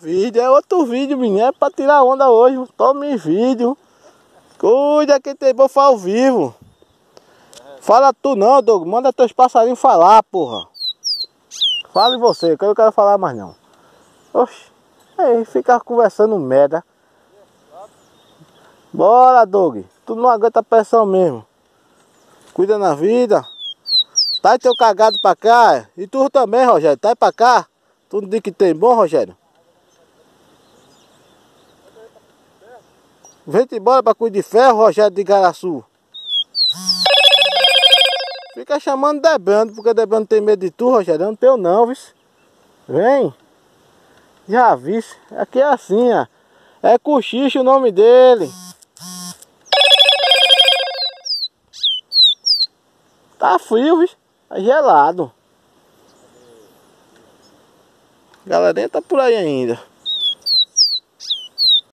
Vídeo, é outro vídeo, menino. É pra tirar onda hoje. Tome vídeo. Cuida que tem bom ao vivo. Fala tu não, Doug. Manda teus passarinhos falar, porra. Fale você, que eu não quero falar mais não. Oxi. Aí, ficar conversando merda. Bora, Doug. Tu não aguenta pressão mesmo. Cuida na vida. Tá teu cagado pra cá. E tu também, Rogério. Tá pra cá. Tu não diz que tem bom, Rogério? Vem-te embora pra cuidar de ferro, Rogério de Garaçu. Fica chamando Debando, porque Debando tem medo de tu, Rogério. Eu não tenho não, viu? Vem. Já vi. Aqui é assim, ó. É cochicho o nome dele. Tá frio, viu? Tá gelado. Galerinha tá por aí ainda.